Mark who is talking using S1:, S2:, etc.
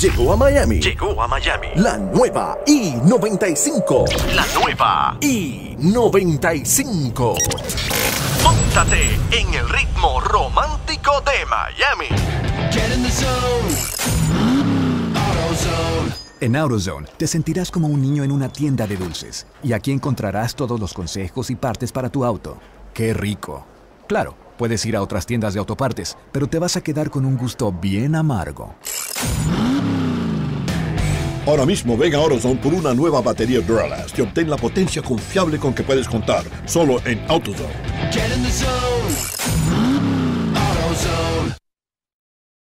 S1: Llegó a Miami.
S2: Llegó a Miami.
S1: La nueva I-95.
S2: La nueva
S1: I-95.
S2: Móntate en el ritmo romántico de Miami.
S3: En AutoZone te sentirás como un niño en una tienda de dulces y aquí encontrarás todos los consejos y partes para tu auto. ¡Qué rico! Claro, puedes ir a otras tiendas de autopartes, pero te vas a quedar con un gusto bien amargo.
S4: Ahora mismo ven a AutoZone por una nueva batería Duralast y obtén la potencia confiable con que puedes contar solo en AutoZone.